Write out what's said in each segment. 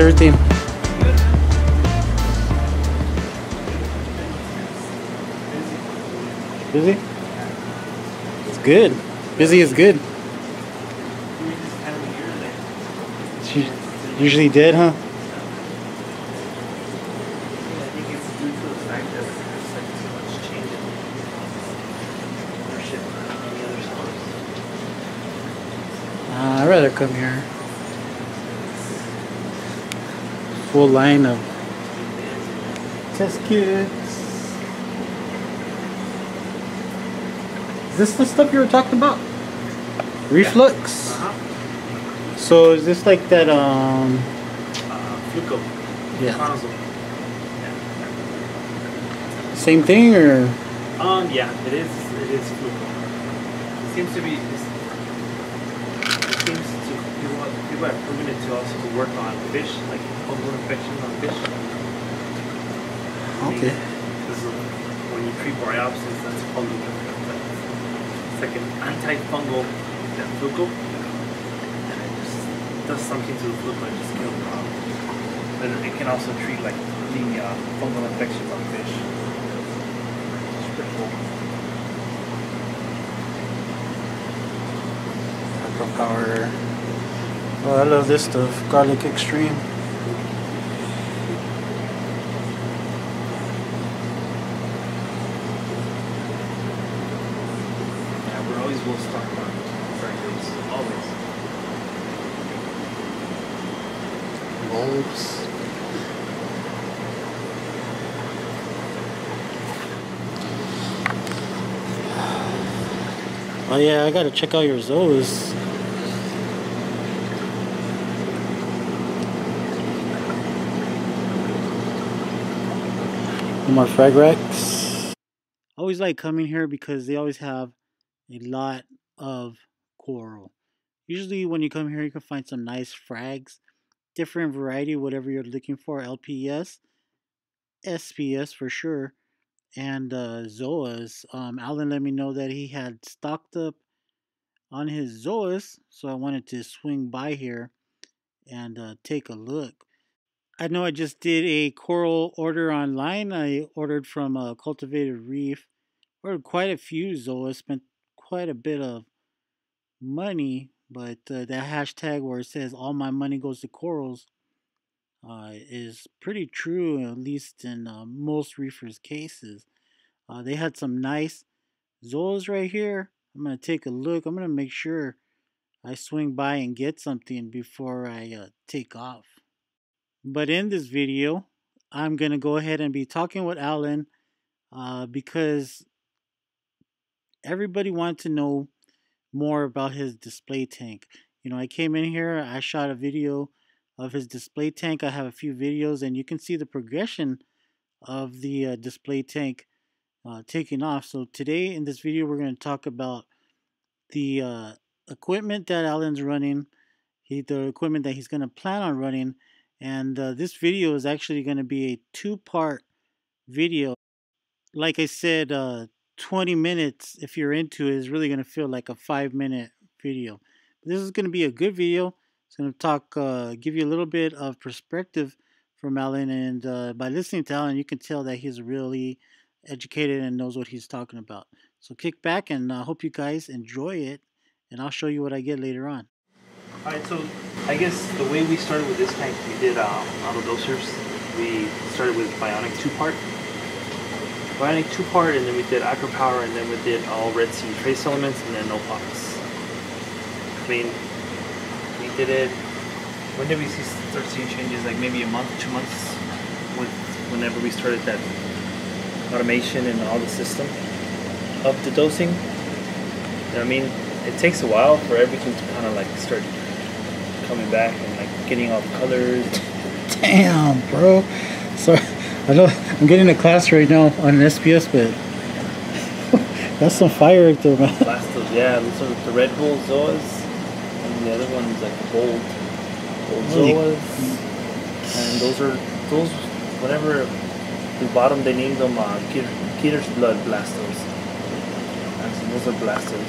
everything? Busy? It's good. Busy is good. It's usually dead, huh? Uh, I'd rather come here. Full line of test kits. Is this the stuff you were talking about? Reflux? Uh-huh. So is this like that, um... Uh, Fluco. Yeah. Conazole. Same thing, or...? Um, yeah, it is. It is Fluco. It seems to be. It seems to people, people have proven it to also to work on fish, like fungal infections on fish. Okay. Because when you treat Bryopsis, that's fungal. It's like an antifungal that Fluco, and it just does something to the Fluco and just kills the problem. But it can also treat like the uh, fungal infections on fish. It's pretty cool. Power. Oh, I love this stuff. Garlic Extreme. Yeah, we're always will stock on fragrance. Always. Bulbs. Oh yeah, I gotta check out your Zoas. More frag racks. I always like coming here because they always have a lot of coral. Usually when you come here you can find some nice frags different variety, whatever you're looking for. LPS, SPS for sure, and uh, Zoas. Um, Alan let me know that he had stocked up on his Zoas, so I wanted to swing by here and uh, take a look. I know I just did a coral order online. I ordered from uh, Cultivated Reef. Ordered quite a few Zoas. Spent quite a bit of money, but uh, that hashtag where it says all my money goes to corals uh, is pretty true, at least in uh, most reefers' cases. Uh, they had some nice Zoas right here. I'm going to take a look. I'm going to make sure I swing by and get something before I uh, take off. But in this video, I'm going to go ahead and be talking with Alan uh, because everybody wanted to know more about his display tank. You know, I came in here, I shot a video of his display tank. I have a few videos, and you can see the progression of the uh, display tank uh, taking off. So today in this video, we're going to talk about the uh, equipment that Alan's running, he, the equipment that he's going to plan on running, and uh, this video is actually going to be a two-part video. Like I said, uh, 20 minutes, if you're into it, is really going to feel like a five-minute video. But this is going to be a good video. It's going to talk, uh, give you a little bit of perspective from Alan, and uh, by listening to Alan, you can tell that he's really educated and knows what he's talking about. So kick back, and I hope you guys enjoy it, and I'll show you what I get later on. Alright, so I guess the way we started with this tank, we did um, auto dosers. We started with Bionic two part. Bionic two part, and then we did Acro Power, and then we did all Red Sea trace elements, and then no pox. I mean, we did it. When did we see, start seeing changes? Like maybe a month, two months, with whenever we started that automation and all the system of the dosing. You know I mean? It takes a while for everything to kind of like start coming back and like getting all the colors. Damn, bro. So I know I'm getting a class right now on an SPS, but that's some fire right there, man. Yeah, those are the Red Bull Zoas, and the other one's like the gold, gold Holy- Zoas, and those are those. Whatever the bottom, they named them uh, Kidder's Blood Blasters. And so those are blasters.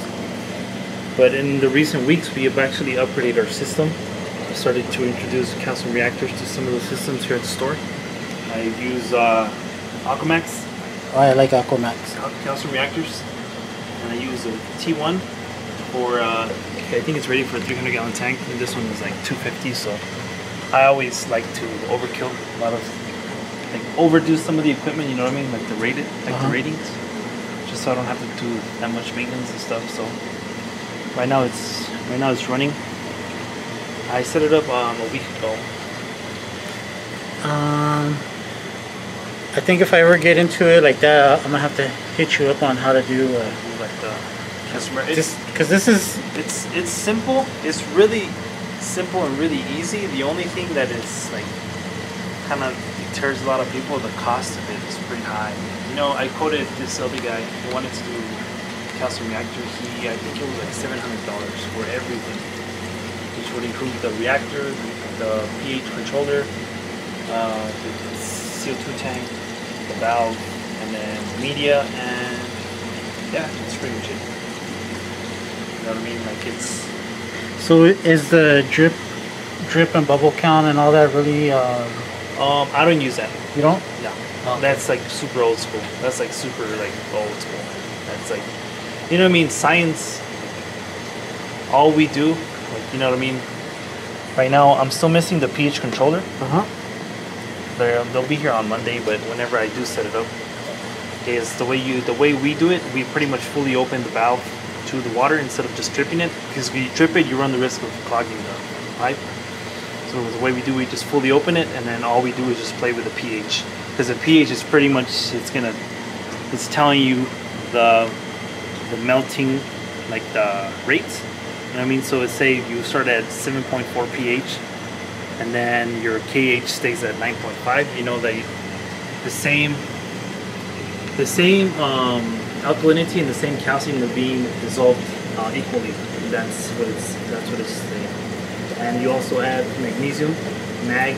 But in the recent weeks, we have actually upgraded our system started to introduce calcium reactors to some of the systems here at the store. I use uh, Aquamaxx Oh, I like Aquamaxx. cal- calcium reactors, and I use a T1 for. Uh, I think it's ready for a 300 gallon tank, and this one is like 250. So I always like to overkill a lot of, like overdo some of the equipment. You know what I mean? Like the rated, like Uh-huh. the ratings, just so I don't have to do that much maintenance and stuff. So right now it's right now it's running. I set it up um, a week ago. Um, I think if I ever get into it like that, I'm gonna have to hit you up on how to do uh, Like the customer, this because this is It's it's simple. It's really simple and really easy. The only thing that is like kind of deters a lot of people, the cost of it is pretty high. You know, I quoted this other guy who wanted to do calcium reactor. He I think it was like seven hundred dollars for everything, which would include the reactor, the pH controller, uh, CO2 tank, the valve, and then media, and yeah, that's pretty much it. You know what I mean? Like it's so is the drip, drip and bubble count and all that really uh, um I don't use that. you don't? No. Okay. That's like super old school. That's like super like old school. That's like you know what I mean? Science all we do, like you know what I mean? Right now I'm still missing the pH controller. Uh huh. They're, um, they'll be here on Monday, but whenever I do set it up, is the way you the way we do it. We pretty much fully open the valve to the water instead of just tripping it. Because if you trip it, you run the risk of clogging the pipe. So the way we do, we just fully open it, and then all we do is just play with the pH. Because the pH is pretty much it's gonna it's telling you the the melting like the rates. You know what I mean? So let's say you start at 7.4 pH and then your KH stays at 9.5, you know that the same the same um, alkalinity and the same calcium are being dissolved uh, equally. That's what it's that's what it's saying. And you also add magnesium, mag,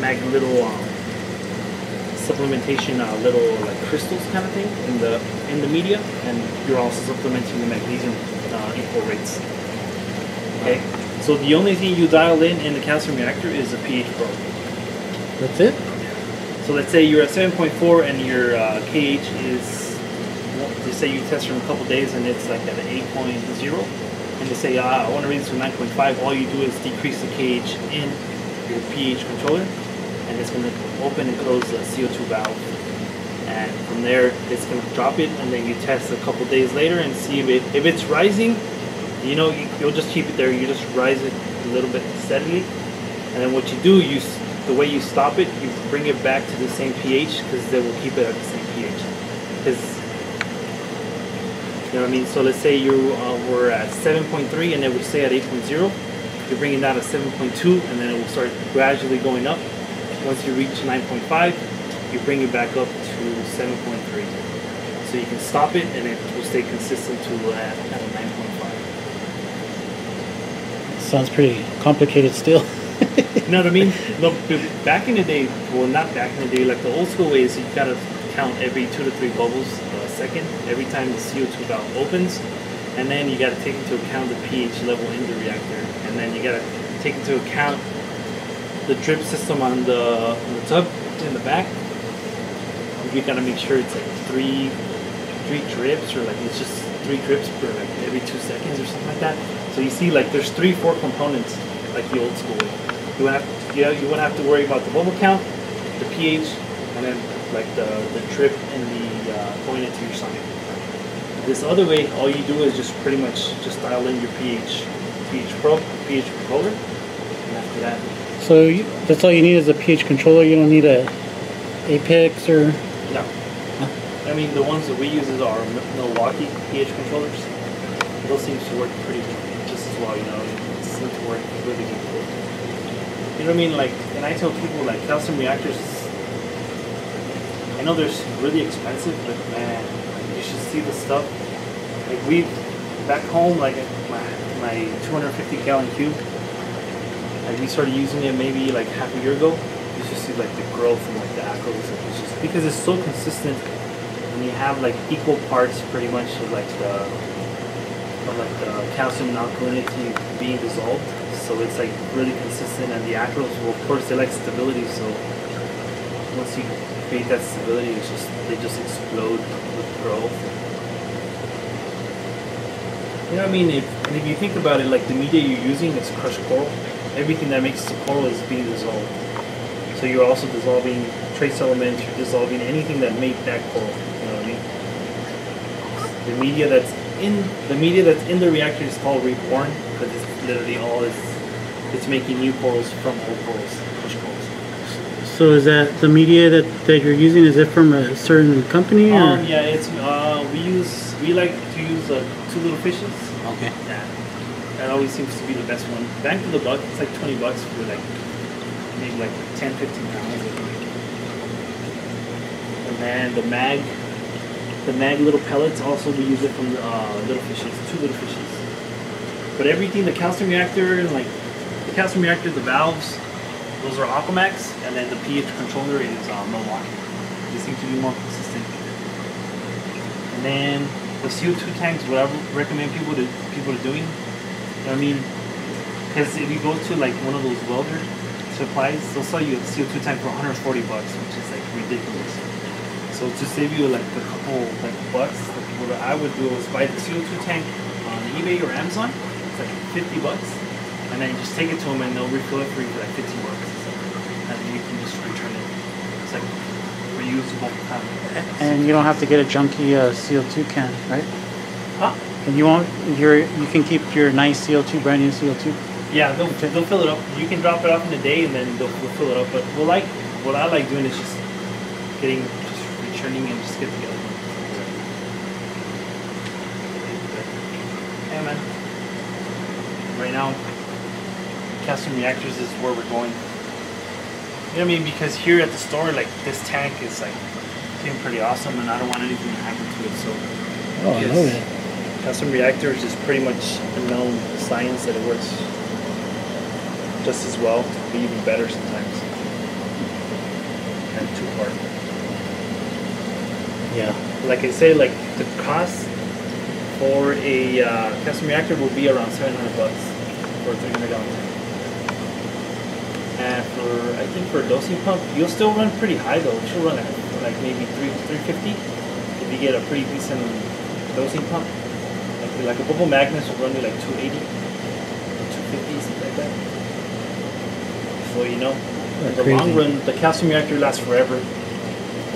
mag little um, supplementation, uh, little like crystals kind of thing in the in the media, and you're also supplementing the magnesium uh, equal rates. Okay, so the only thing you dial in in the calcium reactor is the pH probe. That's it. So let's say you're at 7.4 and your uh, KH is, well, let's say you test for a couple days and it's like at an 8.0, and they say, ah, I want to raise it to 9.5. All you do is decrease the KH in your pH controller, and it's going to open and close the CO2 valve. And from there, it's going to drop it, and then you test a couple days later and see if it if it's rising. You know, you, you'll just keep it there. You just rise it a little bit steadily, and then what you do, you the way you stop it, you bring it back to the same pH because they will keep it at the same pH. Because you know what I mean. So let's say you uh, were at 7.3 and it would stay at 8.0. You bring it down to 7.2 and then it will start gradually going up. Once you reach 9.5, you bring it back up to 7.3. So you can stop it and it will stay consistent to uh, at 9.5. Sounds pretty complicated still. You know what I mean? B- back in the day, well, not back in the day, like the old school ways, you gotta count every two to three bubbles a second every time the CO2 valve opens, and then you gotta take into account the pH level in the reactor, and then you gotta take into account the drip system on the on the tub in the back. You gotta make sure it's like three three drips or like it's just three drips per like every two seconds or something like that. So you see like there's three four components like the old school. You would have you, know, you wouldn't have to worry about the bubble count, the pH, and then like the, the drip and the uh, going into your socket. This other way, all you do is just pretty much just dial in your pH, pH probe, pH controller, and after that, So you, that's all you need is a pH controller. You don't need a Apex or no. I mean, the ones that we use is our Milwaukee pH controllers. Those seems to work pretty as well, you know. It seems to work really good. You know what I mean? Like, and I tell people like calcium reactors. I know they're really expensive, but man, you should see the stuff. Like we, back home, like my my 250 gallon cube. Like we started using it maybe like half a year ago. You should see like the growth and like the acros. Like, it's just because it's so consistent, and you have like equal parts pretty much of like the of like the calcium alkalinity being dissolved. so it's like really consistent. And the acros, well, of course, they like stability, so once you create that stability, it's just they just explode with growth. You know what I mean? If, and if you think about it, like the media you're using is crushed coral. Everything that makes the coral is being dissolved. So you're also dissolving trace elements. You're dissolving anything that made that coral. You know what I mean? The media that's in the media that's in the reactor is called reborn because it's literally all is it's making new corals from old corals, crushed corals. So is that the media that, that you're using? Is it from a certain company or? Um, yeah, it's uh, we use we like to use uh, Two Little Fishies. Okay. Yeah, that always seems to be the best one. Back to the buck, it's like twenty bucks for like maybe like 10, 15 pounds. I think. And then the mag, the mag little pellets also we use it from the uh, little fishes, Two Little Fishies. But everything, the calcium reactor and like the calcium reactor, the valves, those are Aquamaxx, and then the pH controller is uh, Milwaukee. They seem to be more consistent. And then the CO2 tanks, what I recommend people to people to doing. I mean, because if you go to like one of those welder supplies, they'll sell you a CO2 tank for 140 bucks, which is like ridiculous. So to save you like a couple like bucks, like, what I would do is buy the CO2 tank on eBay or Amazon. It's like 50 bucks, and then you just take it to them and they'll refill it for you for like 15 bucks. And then you can just return it. It's like reusable. Kind. And you don't have to get a junky uh, CO2 can, right? Huh? And you won't. You're you can keep your nice CO2, brand new CO2. Yeah, they'll, they'll fill it up. You can drop it off in a day and then they'll, they'll fill it up. But what like what I like doing is just getting and just get the other one. Yeah, man. Right now, calcium reactors is where we're going. You know what I mean? Because here at the store, like this tank is like seem pretty awesome, and I don't want anything to happen to it. So Oh, Yes. it. Calcium reactors is pretty much a known science that it works just as well, be even better sometimes. And two part. Yeah. Like I say, like the cost for a uh, calcium reactor will be around seven hundred bucks for a three hundred gallon tank. And for I think for a dosing pump, you'll still run pretty high though. It should run at like maybe three three fifty if you get a pretty decent dosing pump. Like like a Bubble Magus will run you like two eighty, two fifty something like that. So you know, in the long run, the calcium reactor lasts forever.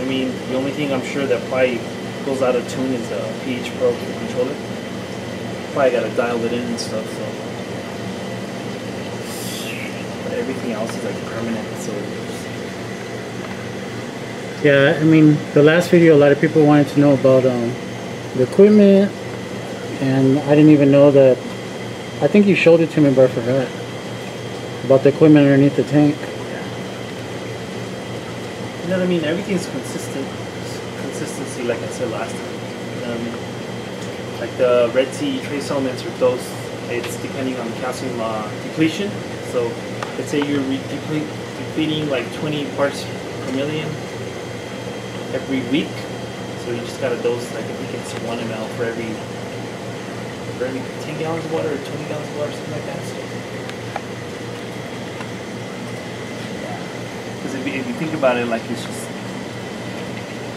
I mean, the only thing I'm sure that probably goes out of tune is a pH probe for the controller. Probably got to dial it in and stuff. So, but everything else is like permanent. So Yeah, I mean, the last video, a lot of people wanted to know about um, the equipment, and I didn't even know that. I think you showed it to me, but I forgot about the equipment underneath the tank. You know what I mean? Everything's consistent. Consistency, like I said last time. Mean? Like the Red Sea trace elements or those, it's depending on calcium uh, depletion. So let's say you're re- deplete, depleting like 20 parts per million every week. So you just gotta dose like I think it's one ml for every for every 10 gallons of water or 20 gallons of water, something like that. So, Because if, you- if you think about it, like it's just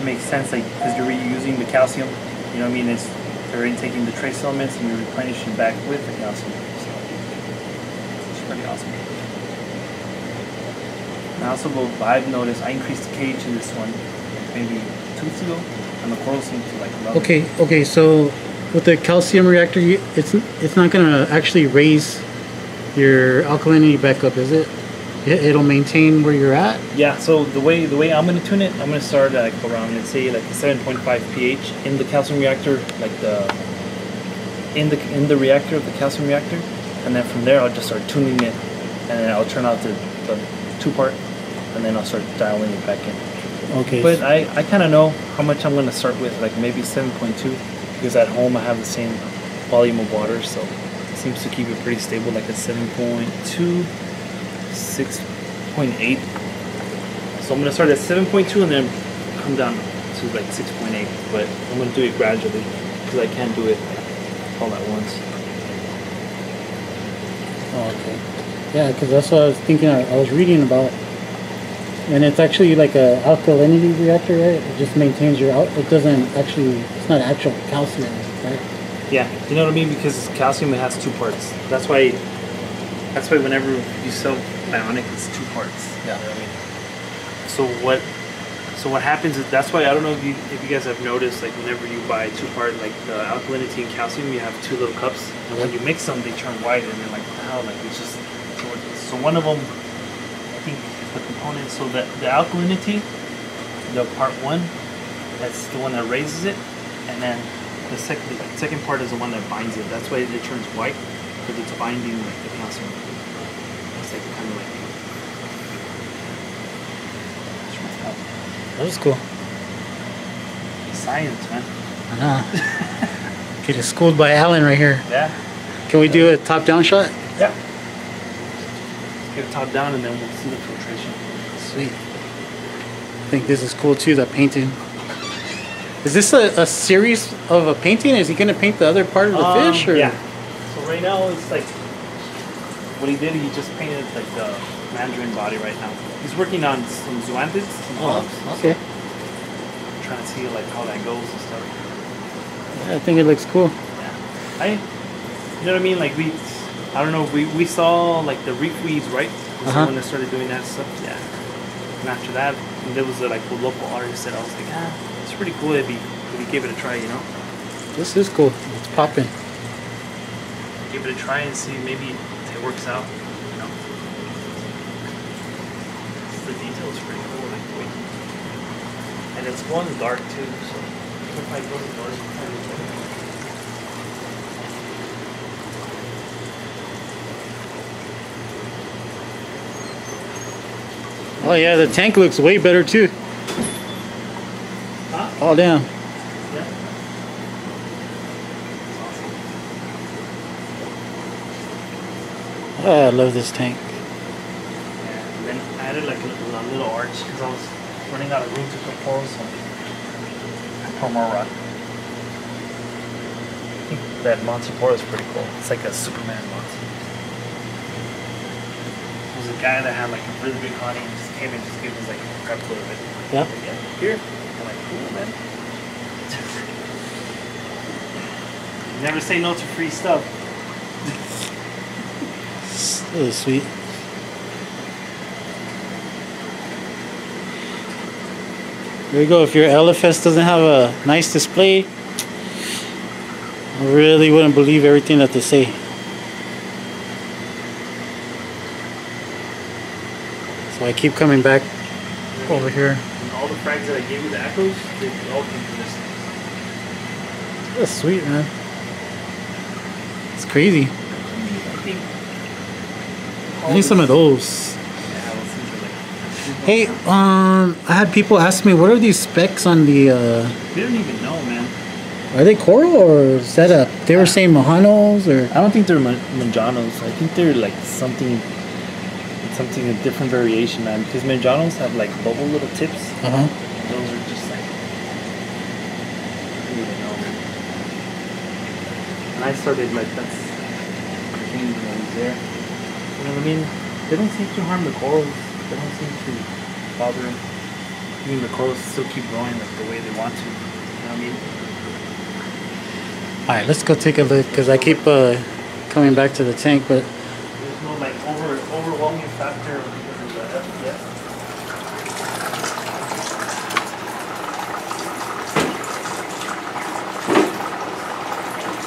it makes sense, like because you're reusing the calcium. You know what I mean? It's they're intaking the trace elements and you're replenishing back with the calcium. So it's pretty awesome. And also, what I've noticed, I increased the KH in this one maybe two weeks ago, and the coral seems to like love it. Okay, okay, so with the calcium reactor, it's it's not gonna actually raise your alkalinity back up, is it? It it'll maintain where you're at. Yeah, so the way the way I'm gonna tune it, I'm gonna start uh, like around let's say like 7.5 pH in the calcium reactor, like the in the in the reactor of the calcium reactor, and then from there I'll just start tuning it, and then I'll turn out the, the two part, and then I'll start dialing it back in. Okay. But I, I kind of know how much I'm gonna start with, like maybe 7.2, because at home I have the same volume of water, so it seems to keep it pretty stable, like a 7.2, 6.8. So I'm gonna start at 7.2 and then come down to like 6.8, but I'm gonna do it gradually because I can't do it all at once. Oh, okay. Yeah, because that's what I was thinking. I, I was reading about, and it's actually like a alkalinity reactor, right? It just maintains your out. It doesn't actually. It's not actual calcium, right? Yeah, you know what I mean? Because calcium it has two parts. That's why. That's why whenever you sell bionic, is two parts. Yeah. You know what I mean? So what? So what happens is that's why I don't know if you if you guys have noticed like whenever you buy two part like the alkalinity and calcium, you have two little cups, and when you mix them, they turn white, and they're like wow, like it's just. So, so one of them, I think the component So that the alkalinity, the part one, that's the one that raises it, and then the second the second part is the one that binds it. That's why it turns white because it's binding like the calcium. It's like kind of like. That was cool. Science, man. I know. Getting schooled by Alan right here. Yeah. Can we do a top-down shot? Yeah. Get it top down and then we'll see the filtration. Sweet. I think this is cool too. that painting. Is this a, a series of a painting? Is he gonna paint the other part of the Um, fish? Or? Yeah. So right now it's like what he did. He just painted like the mandarin body right now. He's working on some zoanthids, some polyps. Oh, okay. Trying to see like how that goes and stuff. Yeah, I think it looks cool. Yeah. I, you know what I mean? Like we, I don't know. We we saw like the reef weeds, right? Was Uh-huh. the one that started doing that stuff. Yeah. And after that, there was a, like a local artist that I was like, ah, it's pretty cool if he if he gave it a try, you know. This is cool. It's popping. Give it a try and see maybe it works out. You know. Details pretty cool, like the way. And it's going dark too, so if I go to dark, Oh yeah, the tank looks way better too. Huh? All down. Yeah. Oh, I love this tank. And then added like a, a little arch because I was running out of room to put corals, so I pour more rock. I think that Montipora is pretty cool. It's like a Superman Monty. There was a guy that had like a really big honey and just came and just gave us like a crap load of it. Yeah. Yeah, here. I'm like, cool, man. Never say no to free stuff. That was sweet. There you go. If your LFS doesn't have a nice display, I really wouldn't believe everything that they say. So I keep coming back over here. And all the frags that I gave you, the echoes, they all came from this. That's sweet, man. It's crazy. I need some of those. Yeah, those things are like- Hey, um, I had people ask me, what are these specs on the, uh, We don't even know, man. are they coral or is that a, they were saying Majanos or? I don't think they're man- majanos. I think they're like something, something a different variation, man. Because majanos have like bubble little tips. Uh-huh. Those are just like. I don't even know, man. And I started like that's. I think when I was there. You know what I mean? They don't seem to harm the corals. They don't seem to bother them. I mean, the corals still keep growing like the way they want to. You know what I mean? All right, let's go take a look because I keep uh, coming back to the tank, but There's no like over overwhelming factor because of the FPS.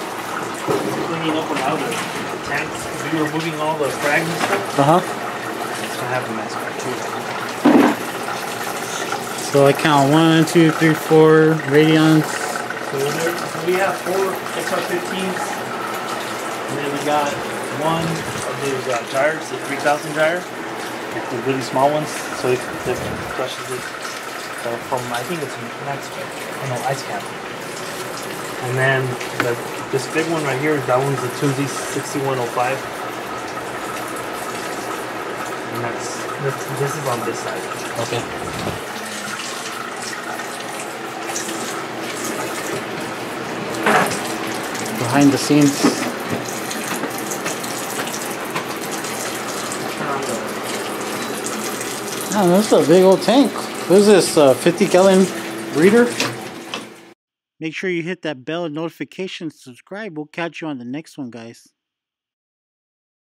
Cleaning up a lot of the tanks. We were moving all the frags and stuff. uh huh. I have them as part two. So I count one, two, three, four radions. So, we have four XR15s, and then we got one of those uh, gyres, the 3000 gyre, like the really small ones. So it, it crushes it uh, from I think it's max oh no ice cap. And then the, this big one right here, that one's the Tunze 6105. And that's this, this is on this side. Okay. behind the scenes. Man, this is a big old tank. What is this, 50 gallon breeder? Make sure you hit that bell notification, subscribe. We'll catch you on the next one, guys.